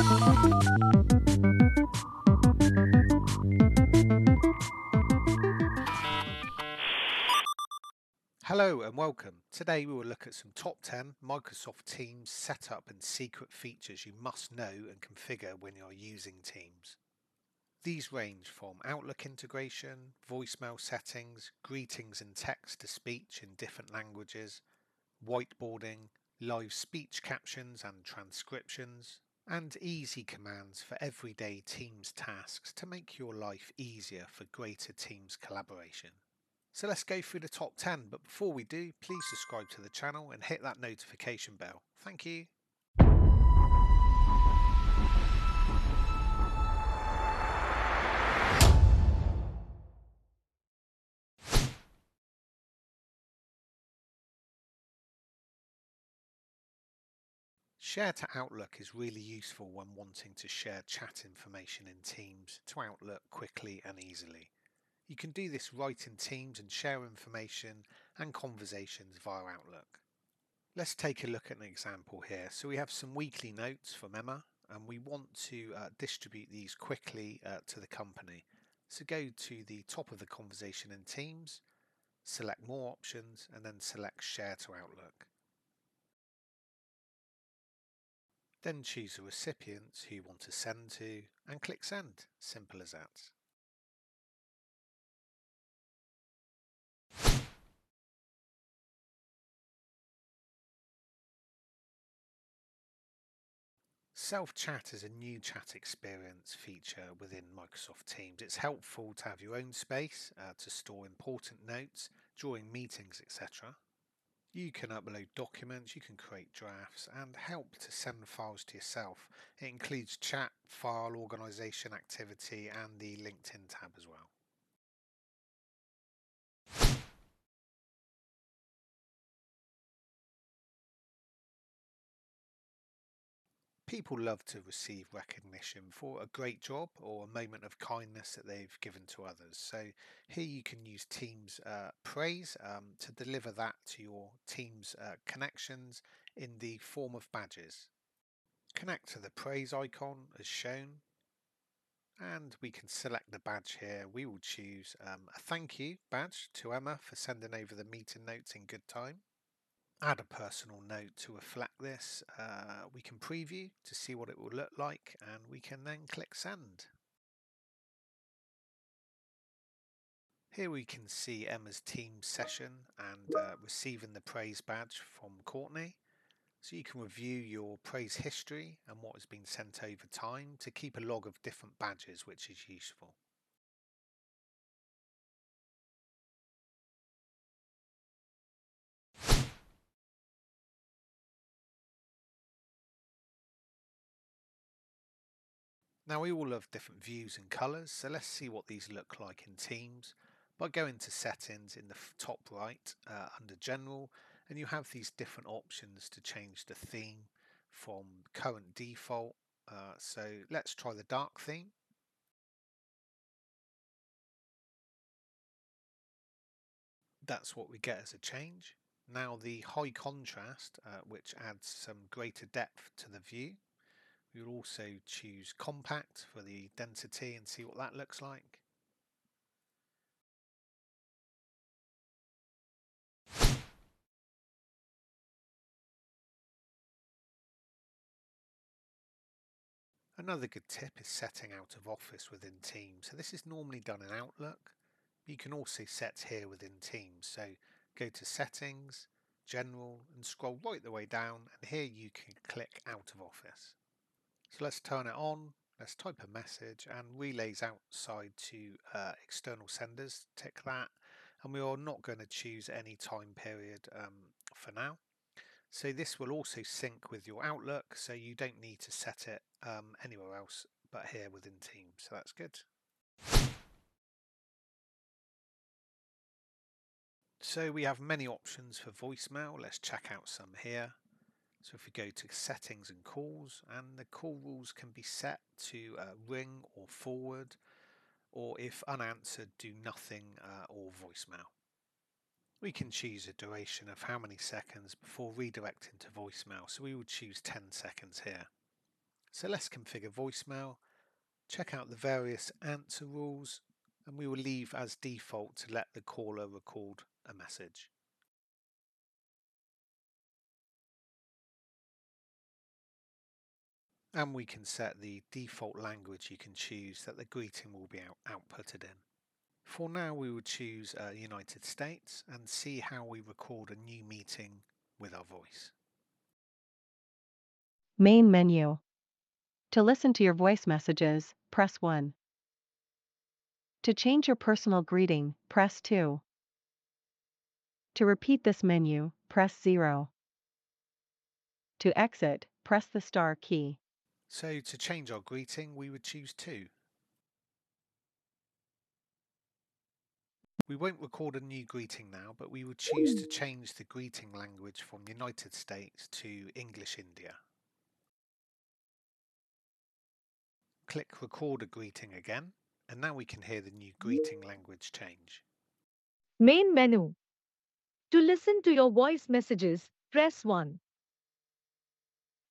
Hello and welcome. Today we will look at some top 10 Microsoft Teams setup and secret features you must know and configure when you're using Teams. These range from Outlook integration, voicemail settings, greetings and text to speech in different languages, whiteboarding, live speech captions and transcriptions, and easy commands for everyday Teams tasks to make your life easier for greater Teams collaboration. So let's go through the top 10, but before we do, please subscribe to the channel and hit that notification bell. Thank you. Share to Outlook is really useful when wanting to share chat information in Teams to Outlook quickly and easily. You can do this right in Teams and share information and conversations via Outlook. Let's take a look at an example here. So we have some weekly notes from Emma and we want to uh, distribute these quickly uh, to the company. So go to the top of the conversation in Teams, select more options and then select share to Outlook. Then choose the recipient who you want to send to and click send. Simple as that. Self chat is a new chat experience feature within Microsoft Teams. It's helpful to have your own space uh, to store important notes during meetings, etc. You can upload documents, you can create drafts, and help to send files to yourself. It includes chat, file organization activity, and the LinkedIn tab as well. People love to receive recognition for a great job or a moment of kindness that they've given to others. So here you can use Teams uh, praise um, to deliver that to your Teams uh, connections in the form of badges. Connect to the praise icon as shown and we can select the badge here. We will choose um, a thank you badge to Emma for sending over the meeting notes in good time add a personal note to reflect this. Uh, we can preview to see what it will look like and we can then click send. Here we can see Emma's team session and uh, receiving the praise badge from Courtney. So you can review your praise history and what has been sent over time to keep a log of different badges, which is useful. Now we all have different views and colours, so let's see what these look like in Teams by going to settings in the top right uh, under general and you have these different options to change the theme from current default. Uh, so let's try the dark theme. That's what we get as a change. Now the high contrast, uh, which adds some greater depth to the view. Will also choose compact for the density and see what that looks like. Another good tip is setting out of office within Teams. So this is normally done in Outlook. You can also set here within Teams. So go to settings, general and scroll right the way down and here you can click out of office. So let's turn it on. Let's type a message and relays outside to uh, external senders. Tick that. And we are not going to choose any time period um, for now. So this will also sync with your Outlook, so you don't need to set it um, anywhere else but here within Teams. So that's good. So we have many options for voicemail. Let's check out some here. So if we go to settings and calls and the call rules can be set to uh, ring or forward or if unanswered do nothing uh, or voicemail. We can choose a duration of how many seconds before redirecting to voicemail so we would choose 10 seconds here. So let's configure voicemail, check out the various answer rules, and we will leave as default to let the caller record a message. And we can set the default language you can choose that the greeting will be out outputted in. For now we will choose uh, United States and see how we record a new meeting with our voice. Main menu. To listen to your voice messages, press 1. To change your personal greeting, press 2. To repeat this menu, press 0. To exit, press the star key. So to change our greeting we would choose 2. We won't record a new greeting now, but we would choose to change the greeting language from United States to English India. Click record a greeting again, and now we can hear the new greeting language change. Main menu. To listen to your voice messages, press 1.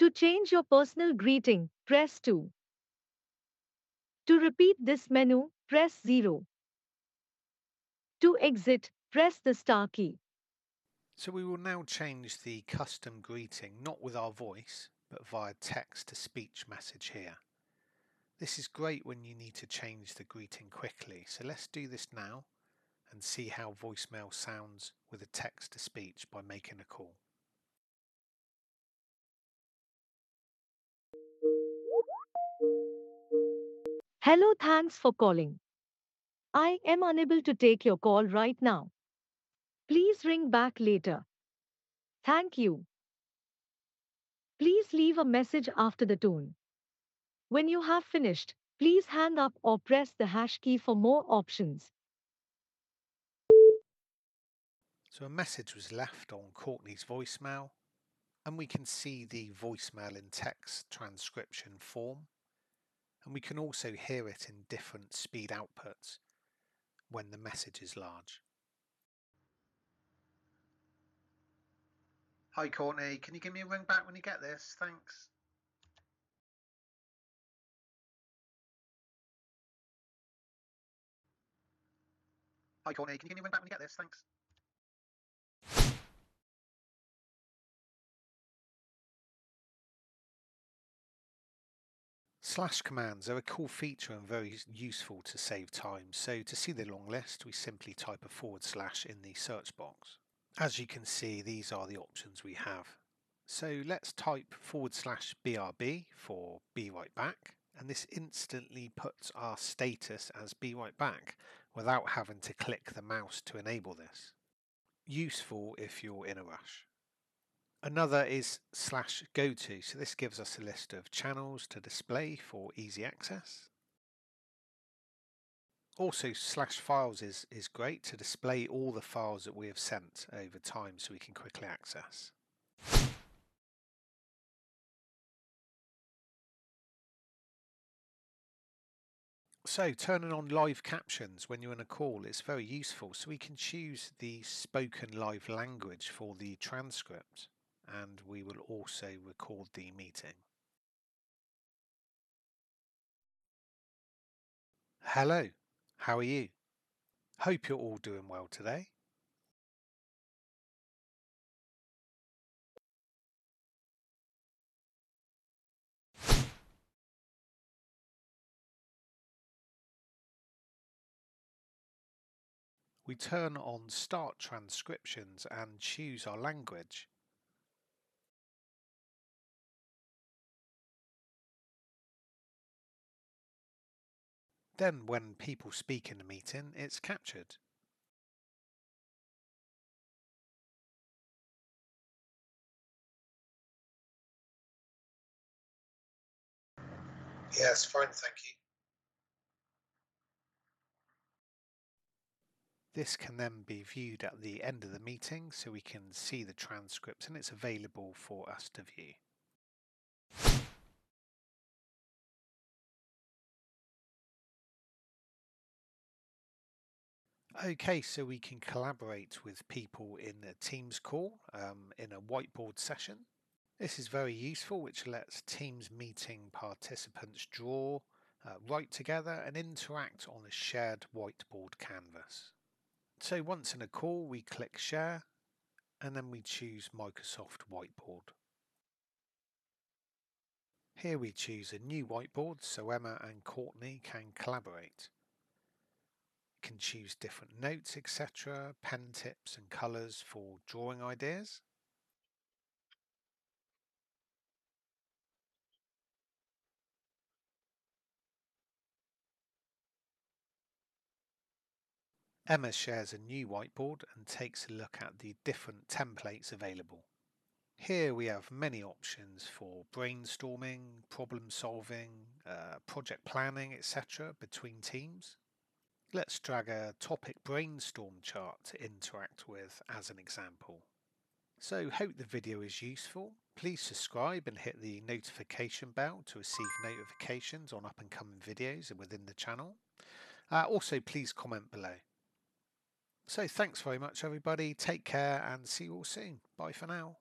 To change your personal greeting, press 2. To repeat this menu, press 0. To exit, press the star key. So we will now change the custom greeting not with our voice, but via text to speech message here. This is great when you need to change the greeting quickly, so let's do this now and see how voicemail sounds with a text to speech by making a call. Hello, thanks for calling. I am unable to take your call right now. Please ring back later. Thank you. Please leave a message after the tone. When you have finished, please hang up or press the hash key for more options. So a message was left on Courtney's voicemail and we can see the voicemail in text transcription form and we can also hear it in different speed outputs when the message is large. Hi Courtney, can you give me a ring back when you get this? Thanks. Hi Courtney, can you give me a ring back when you get this? Thanks. Slash commands are a cool feature and very useful to save time. So to see the long list, we simply type a forward slash in the search box. As you can see, these are the options we have. So let's type forward slash BRB for be right back. And this instantly puts our status as be right back without having to click the mouse to enable this. Useful if you're in a rush. Another is slash go to. So this gives us a list of channels to display for easy access. Also slash files is, is great to display all the files that we have sent over time so we can quickly access. So turning on live captions when you're in a call is very useful so we can choose the spoken live language for the transcript and we will also record the meeting. Hello, how are you? Hope you're all doing well today. We turn on Start Transcriptions and choose our language. Then when people speak in a meeting, it's captured. Yes, fine, thank you. This can then be viewed at the end of the meeting so we can see the transcript and it's available for us to view. Okay, so we can collaborate with people in a Teams call um, in a whiteboard session. This is very useful, which lets Teams meeting participants draw, uh, write together and interact on a shared whiteboard canvas. So once in a call, we click Share and then we choose Microsoft Whiteboard. Here we choose a new whiteboard so Emma and Courtney can collaborate. Can choose different notes, etc., pen tips and colours for drawing ideas. Emma shares a new whiteboard and takes a look at the different templates available. Here we have many options for brainstorming, problem solving, uh, project planning, etc. between teams. Let's drag a topic brainstorm chart to interact with as an example. So hope the video is useful. Please subscribe and hit the notification bell to receive notifications on up and coming videos and within the channel. Uh, also please comment below. So thanks very much, everybody. Take care and see you all soon. Bye for now.